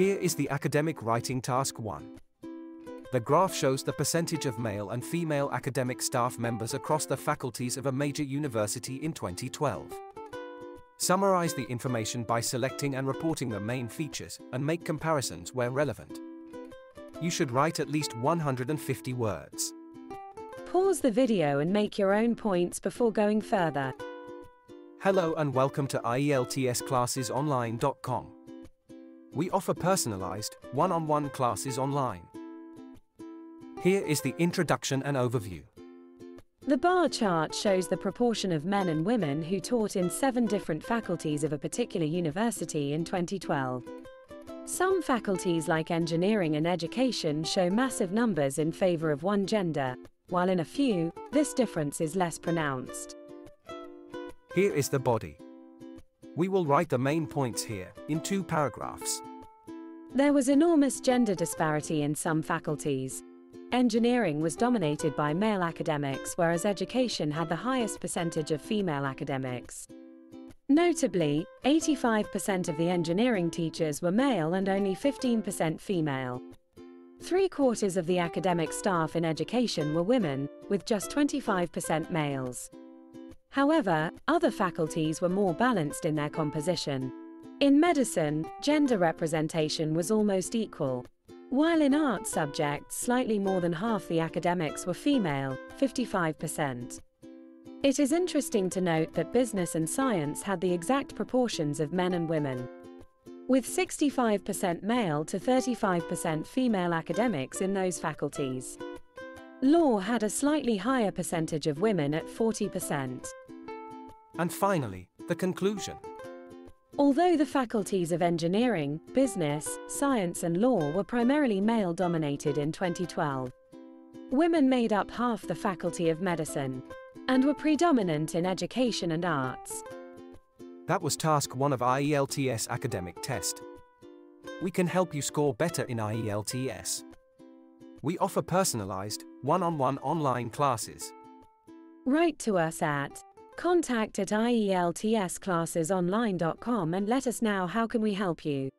Here is the academic writing task 1. The graph shows the percentage of male and female academic staff members across the faculties of a major university in 2012. Summarize the information by selecting and reporting the main features and make comparisons where relevant. You should write at least 150 words. Pause the video and make your own points before going further. Hello and welcome to IELTSclassesonline.com. We offer personalized, one-on-one classes online. Here is the introduction and overview. The bar chart shows the proportion of men and women who taught in seven different faculties of a particular university in 2012. Some faculties like engineering and education show massive numbers in favor of one gender, while in a few, this difference is less pronounced. Here is the body. We will write the main points here, in two paragraphs. There was enormous gender disparity in some faculties. Engineering was dominated by male academics, whereas education had the highest percentage of female academics. Notably, 85% of the engineering teachers were male and only 15% female. Three quarters of the academic staff in education were women, with just 25% males. However, other faculties were more balanced in their composition. In medicine, gender representation was almost equal. While in art subjects, slightly more than half the academics were female, 55%. It is interesting to note that business and science had the exact proportions of men and women. With 65% male to 35% female academics in those faculties. Law had a slightly higher percentage of women at 40%. And finally, the conclusion. Although the faculties of engineering, business, science, and law were primarily male dominated in 2012, women made up half the faculty of medicine and were predominant in education and arts. That was task 1 of IELTS academic test. We can help you score better in IELTS. We offer personalized, one-on-one online classes. Write to us at contact at ieltsclassesonline.com and let us know how can we help you.